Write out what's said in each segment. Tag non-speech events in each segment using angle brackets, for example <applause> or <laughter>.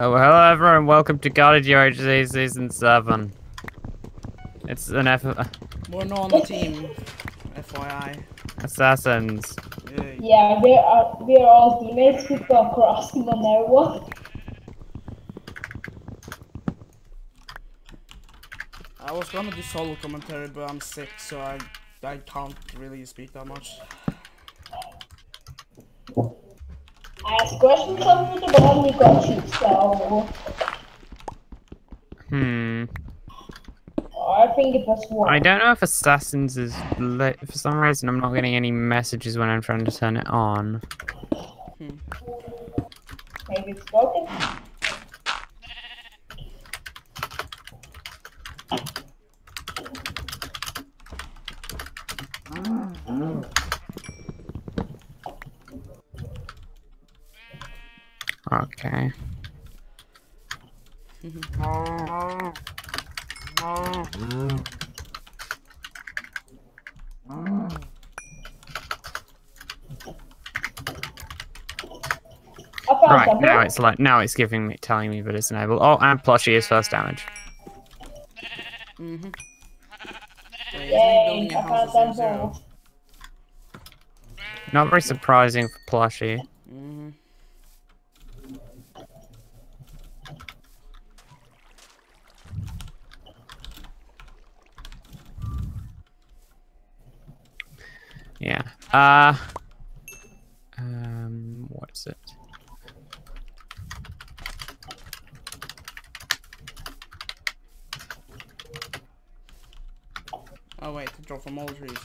Oh, hello everyone, welcome to Carnage UHC Season 7. It's an F- We're not on the team, FYI. Assassins. Yay. Yeah, we are we are all teammates. We got crossing on everyone. I was gonna do solo commentary, but I'm sick, so I I can't really speak that much. I asked questions on the but got you, so Hmm. I think it was one. I don't know if Assassins is lit. For some reason, I'm not getting any messages when I'm trying to turn it on. Maybe it's broken. Okay. I found Right, something. now it's like now it's giving me telling me that it's enabled. Oh, and plushie is first damage. Mm-hmm. Wait, Yay, isn't I he building a found house them at zero both. Not very surprising for plushie. Mm-hmm. Yeah. Uh um what is it? Oh wait, to drop from all trees.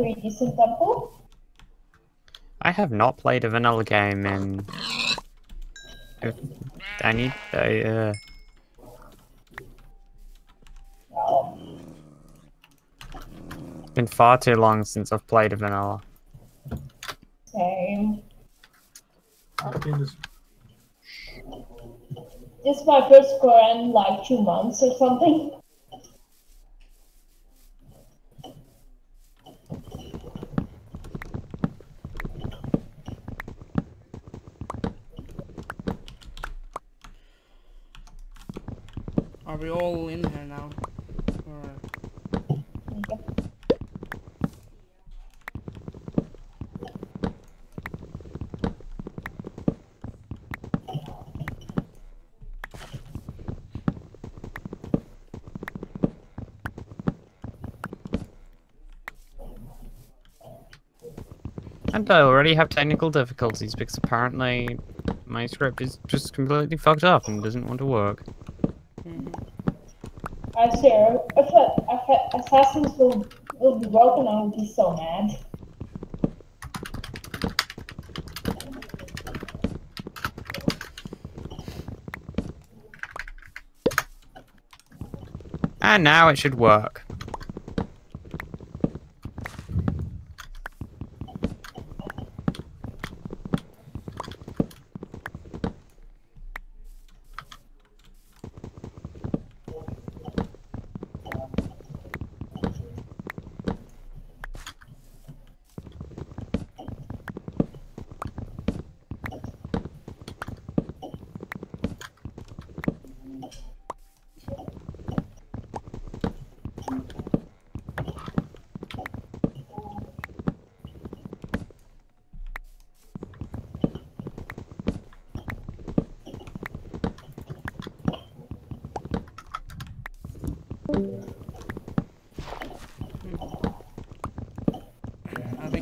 Okay, this is decent temple. I have not played a vanilla game in if I need I, uh Um, it's been far too long since I've played a vanilla. same. Okay, this This is my first score in like two months or something. Are we all in here now? Or... And I already have technical difficulties because apparently my script is just completely fucked up and doesn't want to work. I swear, if, if assassins will will be broken, I will be so mad. And now it should work.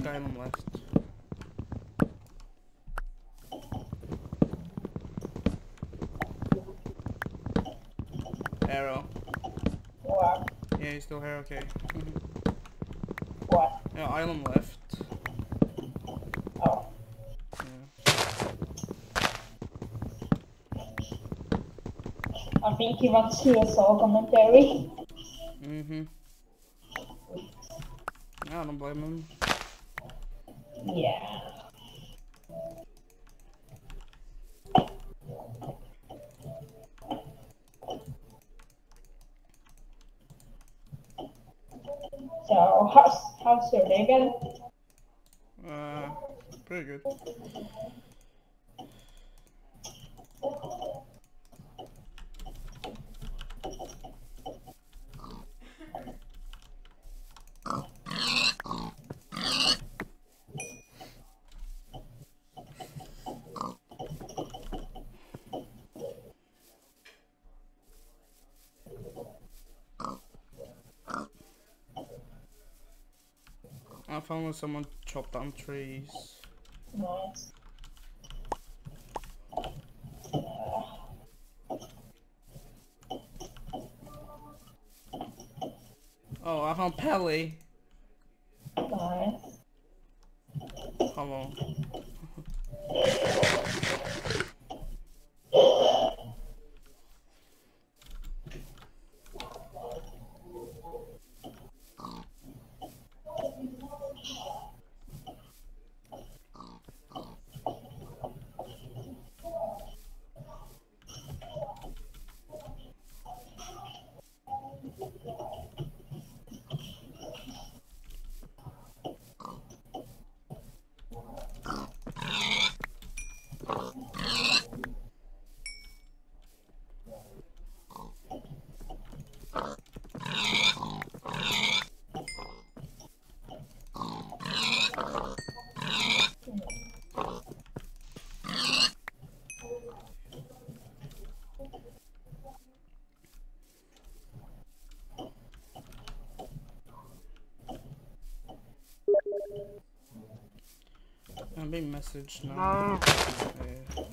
I left. Arrow. What? Yeah, he's still here, okay. What? yeah, island left. Oh. Yeah. I think he wants to solo commentary. Mm-hmm. Yeah, I don't blame him. Yeah. So, how's, how's your day been? Uh, pretty good. I found where someone chopped down trees. Nice. Oh, I found Pelly. Nice. Hello. <laughs> I'm being messaged now. Uh,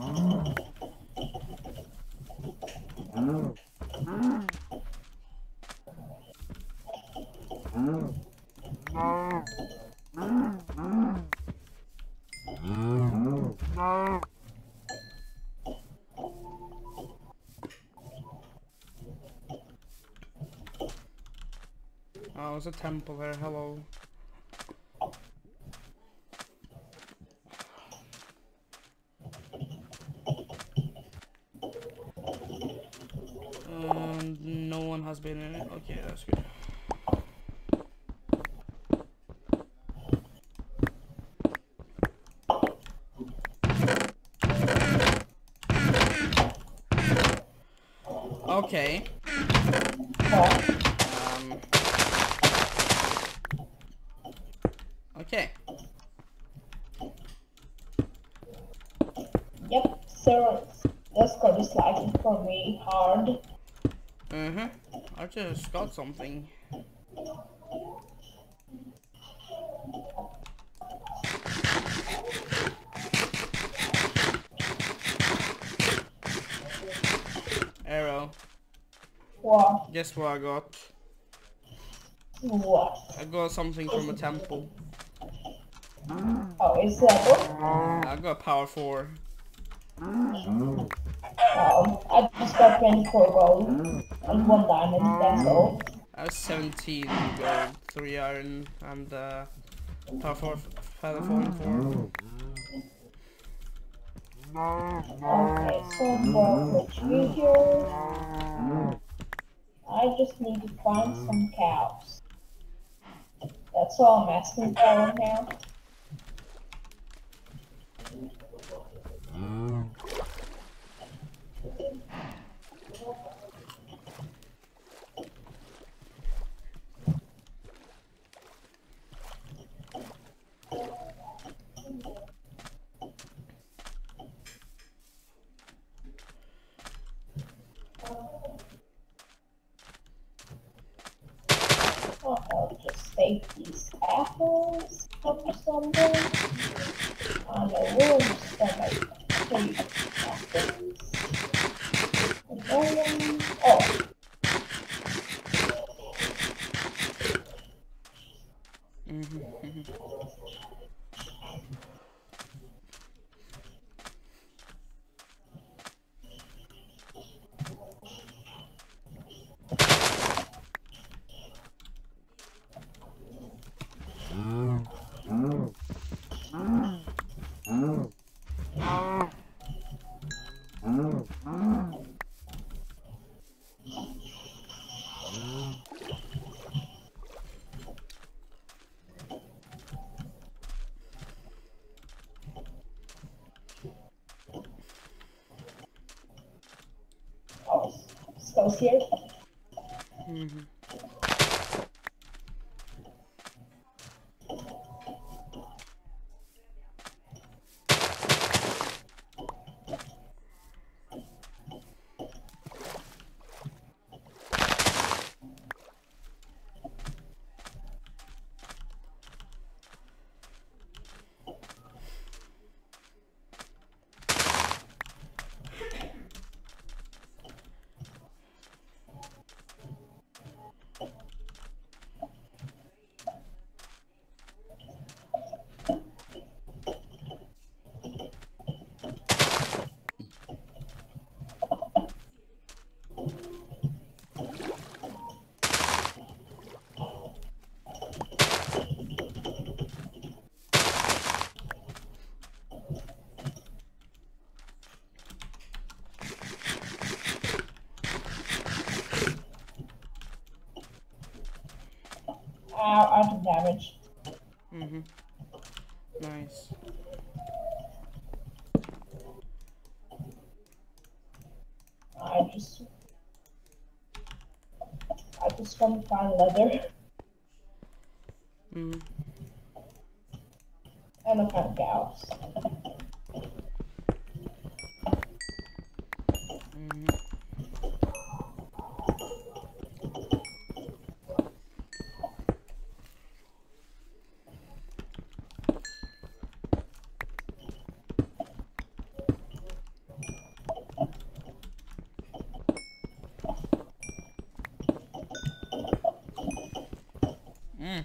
Oh, there's a temple here. Hello. Um, no one has been in it. Okay, that's good. Okay. Um. Okay. Yep, so is lagging for me hard. I just got something. Arrow. What? Guess what I got? What? I got something from a temple. Oh, is that what? I got power four. Oh. Um, I just got 24 gold and one diamond, that's all. I have 17 gold, 3 iron, and uh, power 4 feather falling 4. Okay, so for the here, I just need to find some cows. That's all I'm asking for right now. Oh, I'll just take these apples from somewhere. On room stomach. Take apples. And then, oh. All Out of damage. Mm-hmm. Nice. I just. I just want to find leather Mhm. and I found cows. Mhm. Mm.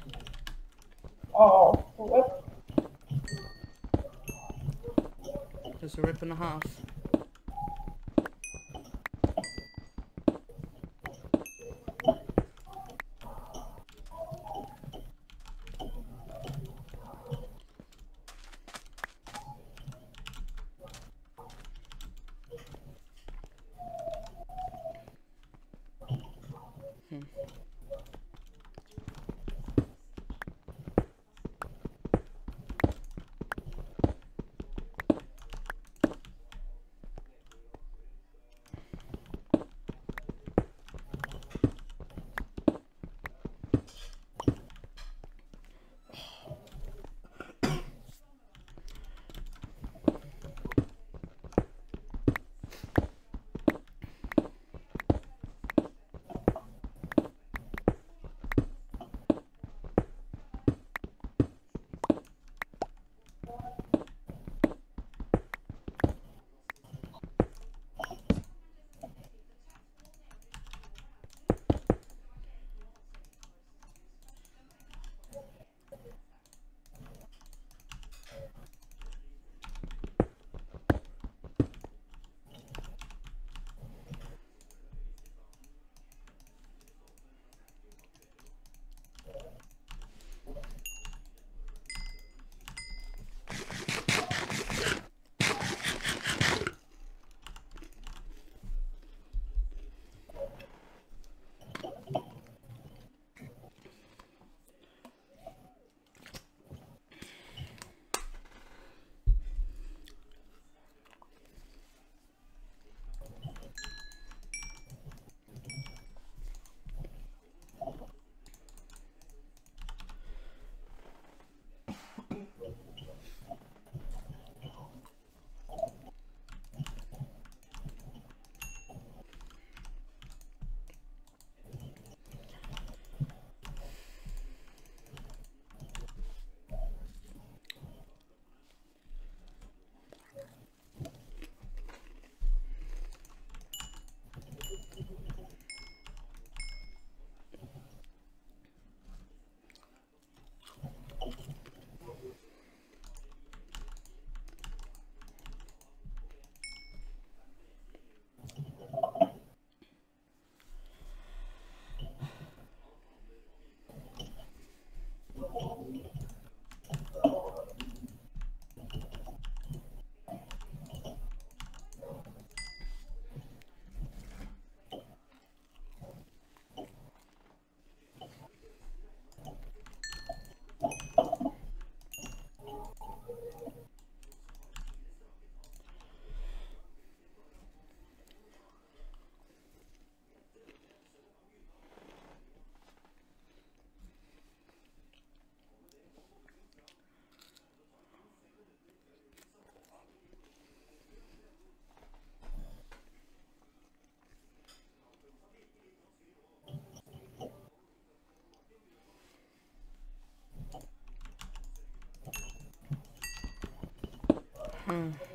Oh, whip. Just a rip and a half. Hmm.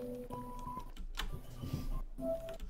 ちょっと待って。